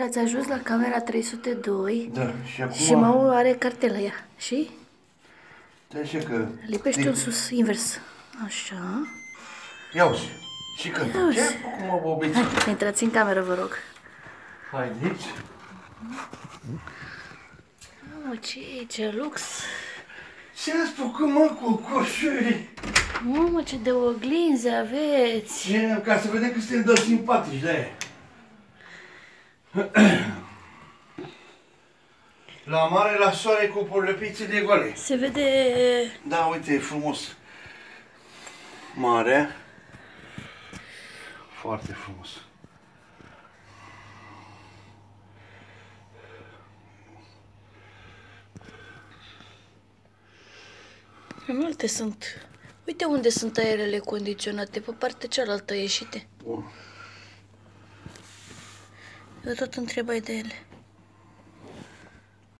Și ați ajuns la camera 302 Da, și acum... și Mau are cartela ea. Și Da, așa că... lipește în sus, invers. Așa. Ia uzi. Și când? Ia uzi. Ce? Cum mă obiți? Hai, intrați în cameră, vă rog. Hai de aici. Mamă, ce, ce lux! Ce ați făcut, mă, cu coșurii? Mamă, ce de oglinzi aveți! Ce? Ca să vedem că suntem doar simpatici, de aia. La mare, la soare, cu porlepițele goale. Se vede... Da, uite, e frumos. Mare. Foarte frumos. Multe sunt... Uite unde sunt aerele condiționate, pe partea cealaltă ieșite. Bun. Eu tot întrebai de ele.